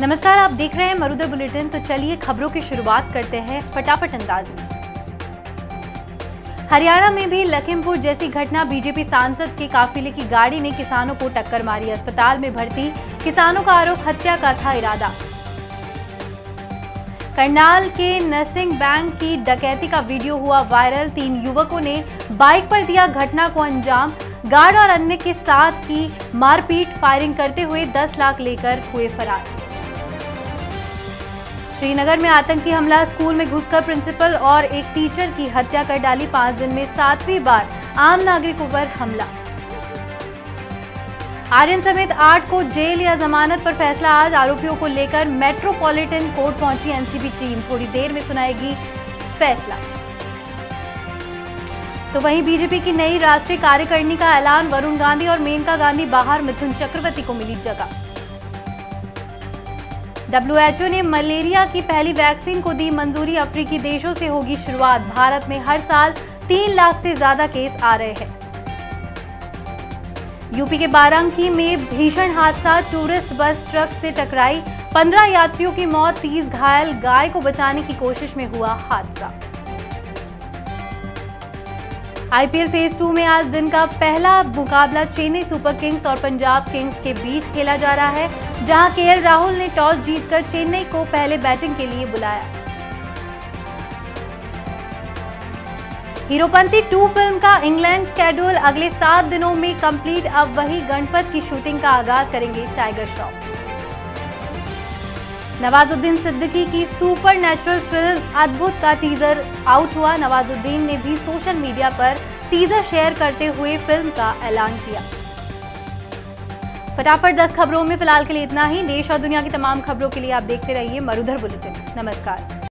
नमस्कार, आप देख रहे हैं मरुदर बुलेटिन। तो चलिए खबरों की शुरुआत करते हैं फटाफट अंदाज में। हरियाणा में भी लखीमपुर जैसी घटना बीजेपी सांसद के काफिले की गाड़ी ने किसानों को टक्कर मारी। अस्पताल में भर्ती, किसानों का आरोप हत्या का था इरादा। करनाल के नर्सिंग बैंक की डकैती का वीडियो हुआ वायरल। तीन युवकों ने बाइक पर दिया घटना को अंजाम। गार्ड और अन्य के साथ की मारपीट फायरिंग करते हुए 10 लाख लेकर हुए फरार। श्रीनगर में आतंकी हमला, स्कूल में घुसकर प्रिंसिपल और एक टीचर की हत्या कर डाली पाँच दिन में सातवीं बार, आम नागरिकों पर हमला। आर्यन समेत आठ को जेल या जमानत पर फैसला, आज आरोपियों को लेकर मेट्रोपॉलिटन कोर्ट पहुँची एनसीबी टीम। थोड़ी देर में सुनाएगी फैसला। तो वहीं बीजेपी की नई राष्ट्रीय कार्यकारिणी का ऐलान, वरुण गांधी और मेनका गांधी बाहर, मिथुन चक्रवर्ती को मिली जगह। डब्ल्यूएचओ ने मलेरिया की पहली वैक्सीन को दी मंजूरी। अफ्रीकी देशों से होगी शुरुआत। भारत में हर साल तीन लाख से ज़्यादा केस आ रहे हैं। यूपी के बारांकी में भीषण हादसा। टूरिस्ट बस, ट्रक से टकराई। पंद्रह यात्रियों की मौत। तीस घायल। गाय को बचाने की कोशिश में हुआ हादसा। आईपीएल फ़ेज़ टू में आज दिन का पहला मुकाबला चेन्नई सुपर किंग्स और पंजाब किंग्स के बीच खेला जा रहा है, जहाँ केएल राहुल ने टॉस जीतकर चेन्नई को पहले बैटिंग के लिए बुलाया। हीरोपंती टू फ़िल्म का इंग्लैंड स्केड्यूल अगले सात दिनों में कंप्लीट अब वही गणपत की शूटिंग का आगाज़ करेंगे टाइगर श्रॉफ नवाजुद्दीन सिद्दीकी की सुपर नेचुरल फ़िल्म अद्भुत का टीजर आउट हुआ। नवाजुद्दीन ने भी सोशल मीडिया पर टीजर शेयर करते हुए फ़िल्म का ऐलान किया। फटाफट 10 खबरों में फ़िलहाल के लिए इतना ही। देश और दुनिया की तमाम खबरों के लिए आप देखते रहिए मरुधर बुलेटिन। नमस्कार।